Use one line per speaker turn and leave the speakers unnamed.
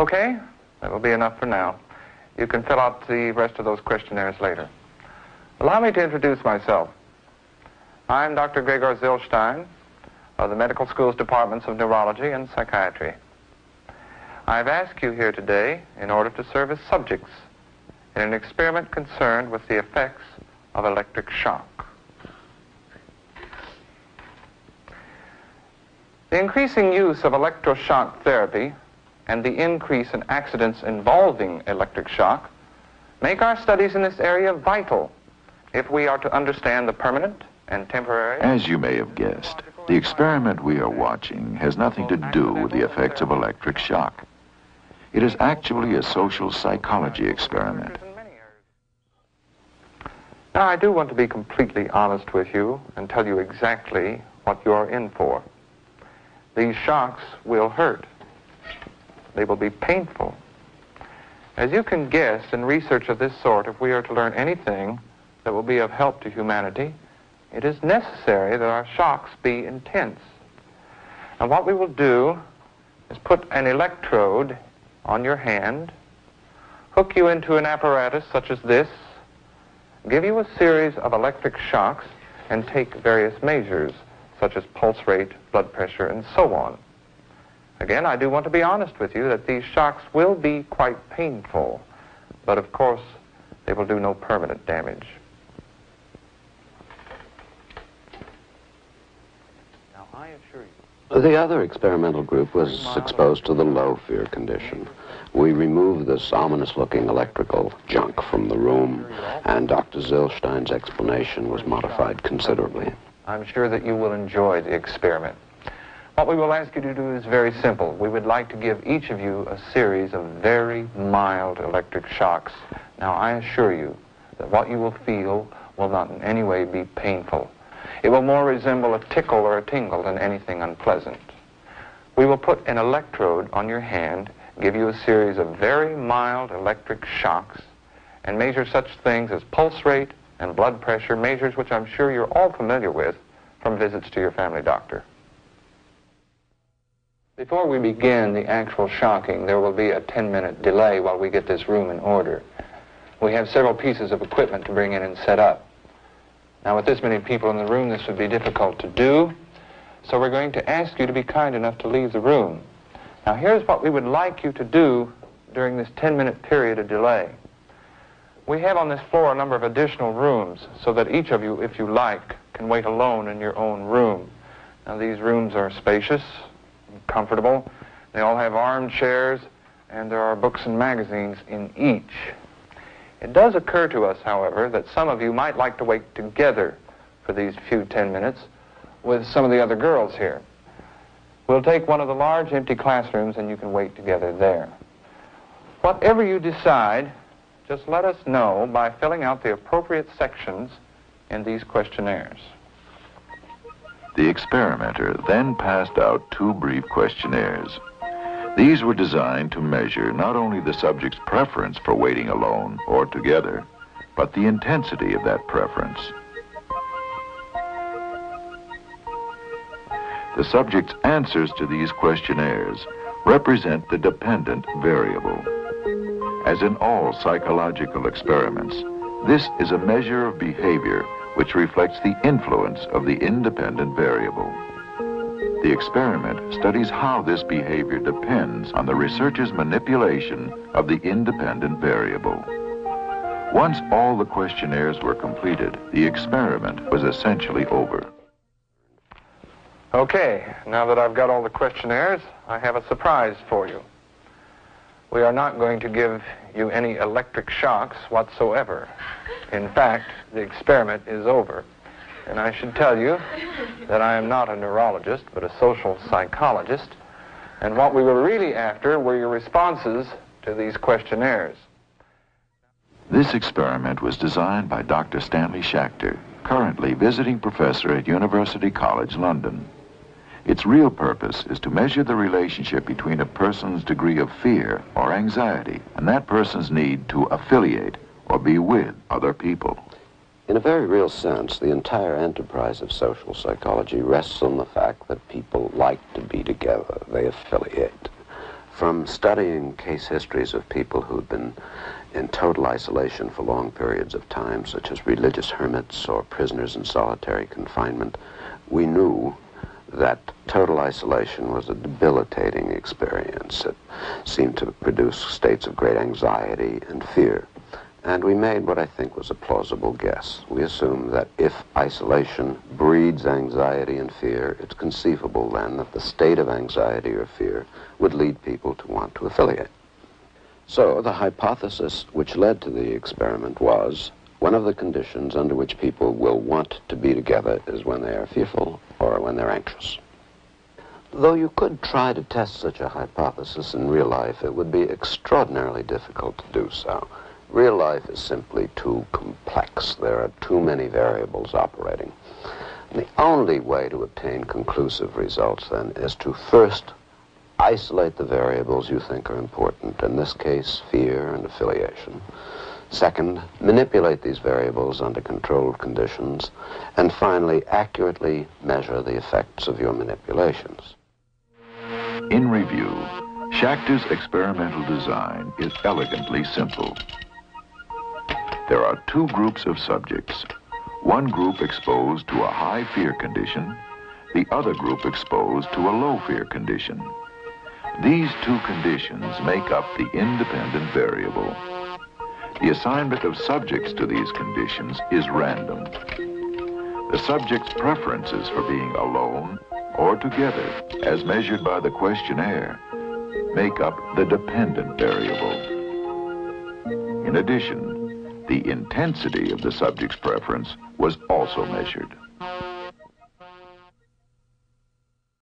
Okay, that will be enough for now. You can fill out the rest of those questionnaires later. Allow me to introduce myself. I'm Dr. Gregor Zilstein of the Medical School's Departments of Neurology and Psychiatry. I've asked you here today in order to serve as subjects in an experiment concerned with the effects of electric shock. The increasing use of electroshock therapy and the increase in accidents involving electric shock make our studies in this area vital if we are to understand the permanent and temporary...
As you may have guessed, the experiment we are watching has nothing to do with the effects of electric shock. It is actually a social psychology experiment.
Now, I do want to be completely honest with you and tell you exactly what you're in for. These shocks will hurt. They will be painful. As you can guess, in research of this sort, if we are to learn anything that will be of help to humanity, it is necessary that our shocks be intense. And what we will do is put an electrode on your hand, hook you into an apparatus such as this, give you a series of electric shocks, and take various measures such as pulse rate, blood pressure, and so on. Again, I do want to be honest with you that these shocks will be quite painful, but of course, they will do no permanent damage. Now, I assure you.
The other experimental group was exposed to the low fear condition. We removed this ominous-looking electrical junk from the room, and Dr. Zilstein's explanation was modified considerably.
I'm sure that you will enjoy the experiment. What we will ask you to do is very simple. We would like to give each of you a series of very mild electric shocks. Now, I assure you that what you will feel will not in any way be painful. It will more resemble a tickle or a tingle than anything unpleasant. We will put an electrode on your hand, give you a series of very mild electric shocks, and measure such things as pulse rate, and blood pressure, measures which I'm sure you're all familiar with from visits to your family doctor. Before we begin the actual shocking, there will be a 10-minute delay while we get this room in order. We have several pieces of equipment to bring in and set up. Now, with this many people in the room, this would be difficult to do, so we're going to ask you to be kind enough to leave the room. Now, here's what we would like you to do during this 10-minute period of delay. We have on this floor a number of additional rooms so that each of you, if you like, can wait alone in your own room. Now these rooms are spacious, comfortable. They all have armchairs and there are books and magazines in each. It does occur to us, however, that some of you might like to wait together for these few 10 minutes with some of the other girls here. We'll take one of the large empty classrooms and you can wait together there. Whatever you decide, just let us know by filling out the appropriate sections in these questionnaires.
The experimenter then passed out two brief questionnaires. These were designed to measure not only the subject's preference for waiting alone or together, but the intensity of that preference. The subject's answers to these questionnaires represent the dependent variable. As in all psychological experiments, this is a measure of behavior which reflects the influence of the independent variable. The experiment studies how this behavior depends on the researcher's manipulation of the independent variable. Once all the questionnaires were completed, the experiment was essentially over.
Okay, now that I've got all the questionnaires, I have a surprise for you. We are not going to give you any electric shocks whatsoever. In fact, the experiment is over. And I should tell you that I am not a neurologist, but a social psychologist. And what we were really after were your responses to these questionnaires.
This experiment was designed by Dr. Stanley Schachter, currently visiting professor at University College London. Its real purpose is to measure the relationship between a person's degree of fear or anxiety and that person's need to affiliate or be with other people.
In a very real sense, the entire enterprise of social psychology rests on the fact that people like to be together. They affiliate. From studying case histories of people who'd been in total isolation for long periods of time, such as religious hermits or prisoners in solitary confinement, we knew that total isolation was a debilitating experience. It seemed to produce states of great anxiety and fear. And we made what I think was a plausible guess. We assumed that if isolation breeds anxiety and fear, it's conceivable then that the state of anxiety or fear would lead people to want to affiliate. So the hypothesis which led to the experiment was one of the conditions under which people will want to be together is when they are fearful or when they're anxious. Though you could try to test such a hypothesis in real life, it would be extraordinarily difficult to do so. Real life is simply too complex. There are too many variables operating. And the only way to obtain conclusive results, then, is to first isolate the variables you think are important, in this case, fear and affiliation. Second, manipulate these variables under controlled conditions. And finally, accurately measure the effects of your manipulations.
In review, Schachter's experimental design is elegantly simple. There are two groups of subjects. One group exposed to a high fear condition, the other group exposed to a low fear condition. These two conditions make up the independent variable. The assignment of subjects to these conditions is random. The subject's preferences for being alone or together, as measured by the questionnaire, make up the dependent variable. In addition, the intensity of the subject's preference was also measured.